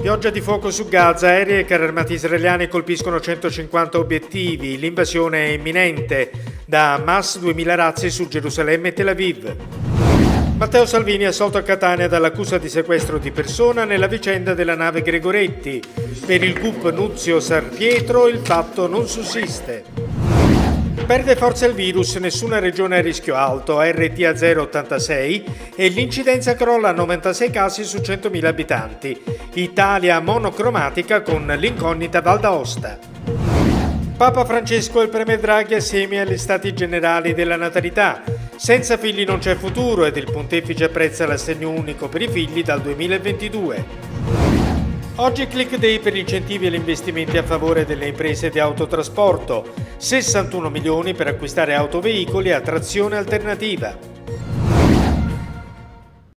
Pioggia di fuoco su Gaza, aerei e carri armati israeliani colpiscono 150 obiettivi, l'invasione è imminente. Da Hamas 2000 razzi su Gerusalemme e Tel Aviv. Matteo Salvini assolto a Catania dall'accusa di sequestro di persona nella vicenda della nave Gregoretti. Per il CUP Nuzio Sarpietro il fatto non sussiste. Perde forza il virus, nessuna regione a rischio alto, RTA 086 e l'incidenza crolla a 96 casi su 100.000 abitanti. Italia monocromatica con l'incognita Val d'Aosta. Papa Francesco e il Premier Draghi assieme agli Stati Generali della Natalità. Senza figli non c'è futuro ed il pontefice apprezza l'assegno unico per i figli dal 2022. Oggi click day per incentivi agli investimenti a favore delle imprese di autotrasporto, 61 milioni per acquistare autoveicoli a trazione alternativa.